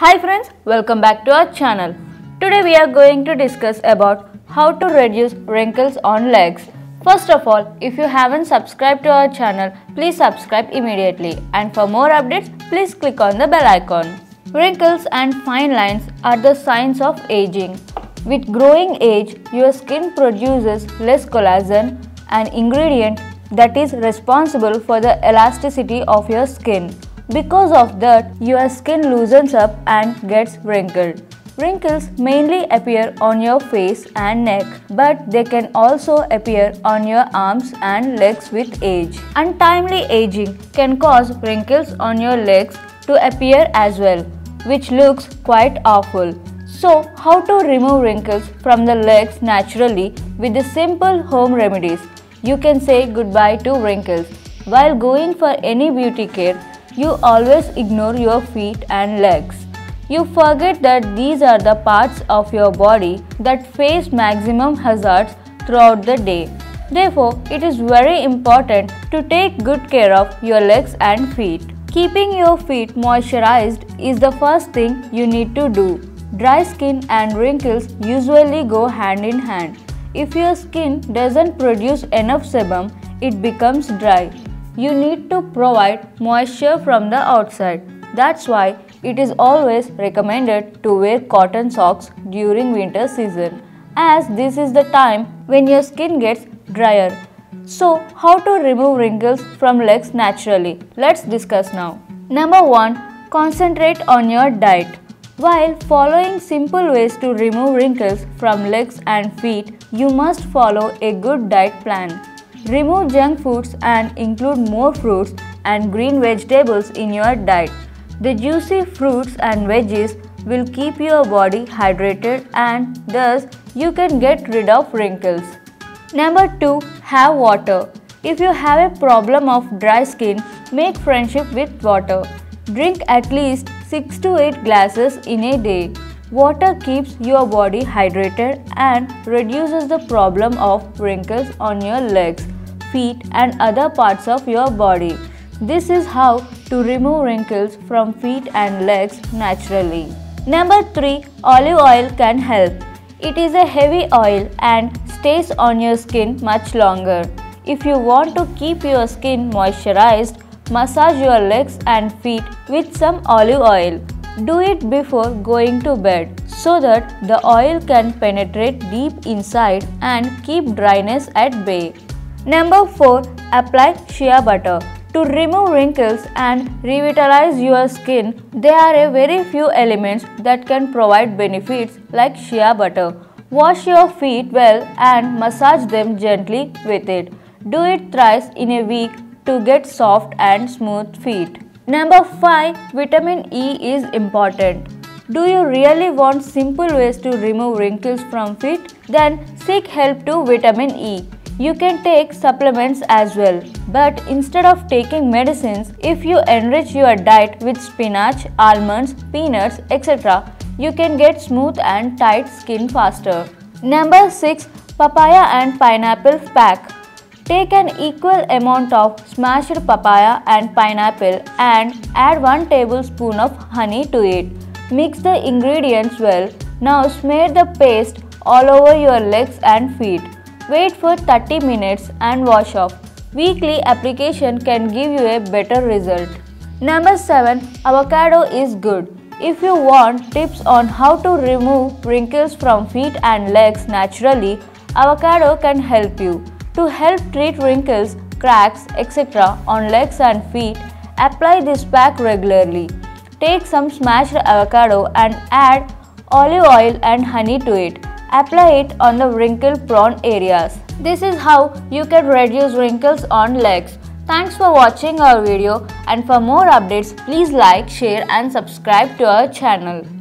Hi friends, welcome back to our channel. Today we are going to discuss about how to reduce wrinkles on legs. First of all, if you haven't subscribed to our channel, please subscribe immediately and for more updates, please click on the bell icon. Wrinkles and fine lines are the signs of aging. With growing age, your skin produces less collagen, an ingredient that is responsible for the elasticity of your skin. Because of that, your skin loosens up and gets wrinkled. Wrinkles mainly appear on your face and neck, but they can also appear on your arms and legs with age. Untimely aging can cause wrinkles on your legs to appear as well, which looks quite awful. So, how to remove wrinkles from the legs naturally with the simple home remedies? You can say goodbye to wrinkles. While going for any beauty care, you always ignore your feet and legs. You forget that these are the parts of your body that face maximum hazards throughout the day. Therefore, it is very important to take good care of your legs and feet. Keeping your feet moisturized is the first thing you need to do. Dry skin and wrinkles usually go hand in hand. If your skin doesn't produce enough sebum, it becomes dry. You need to provide moisture from the outside. That's why it is always recommended to wear cotton socks during winter season as this is the time when your skin gets drier. So, how to remove wrinkles from legs naturally? Let's discuss now. Number 1. Concentrate on your diet. While following simple ways to remove wrinkles from legs and feet, you must follow a good diet plan. Remove junk foods and include more fruits and green vegetables in your diet. The juicy fruits and veggies will keep your body hydrated and thus you can get rid of wrinkles. Number 2. Have water. If you have a problem of dry skin, make friendship with water. Drink at least 6 to 8 glasses in a day. Water keeps your body hydrated and reduces the problem of wrinkles on your legs, feet and other parts of your body. This is how to remove wrinkles from feet and legs naturally. Number 3. Olive oil can help. It is a heavy oil and stays on your skin much longer. If you want to keep your skin moisturized, Massage your legs and feet with some olive oil. Do it before going to bed so that the oil can penetrate deep inside and keep dryness at bay. Number 4. Apply shea butter. To remove wrinkles and revitalize your skin, there are a very few elements that can provide benefits like shea butter. Wash your feet well and massage them gently with it. Do it thrice in a week to get soft and smooth feet. Number 5. Vitamin E is important. Do you really want simple ways to remove wrinkles from feet? Then seek help to vitamin E. You can take supplements as well. But instead of taking medicines, if you enrich your diet with spinach, almonds, peanuts, etc., you can get smooth and tight skin faster. Number 6. Papaya and pineapple pack. Take an equal amount of smashed papaya and pineapple and add 1 tablespoon of honey to it. Mix the ingredients well. Now smear the paste all over your legs and feet. Wait for 30 minutes and wash off. Weekly application can give you a better result. Number 7. Avocado is good. If you want tips on how to remove wrinkles from feet and legs naturally, avocado can help you. To help treat wrinkles, cracks, etc. on legs and feet, apply this pack regularly. Take some smashed avocado and add olive oil and honey to it. Apply it on the wrinkle prone areas. This is how you can reduce wrinkles on legs. Thanks for watching our video and for more updates please like, share and subscribe to our channel.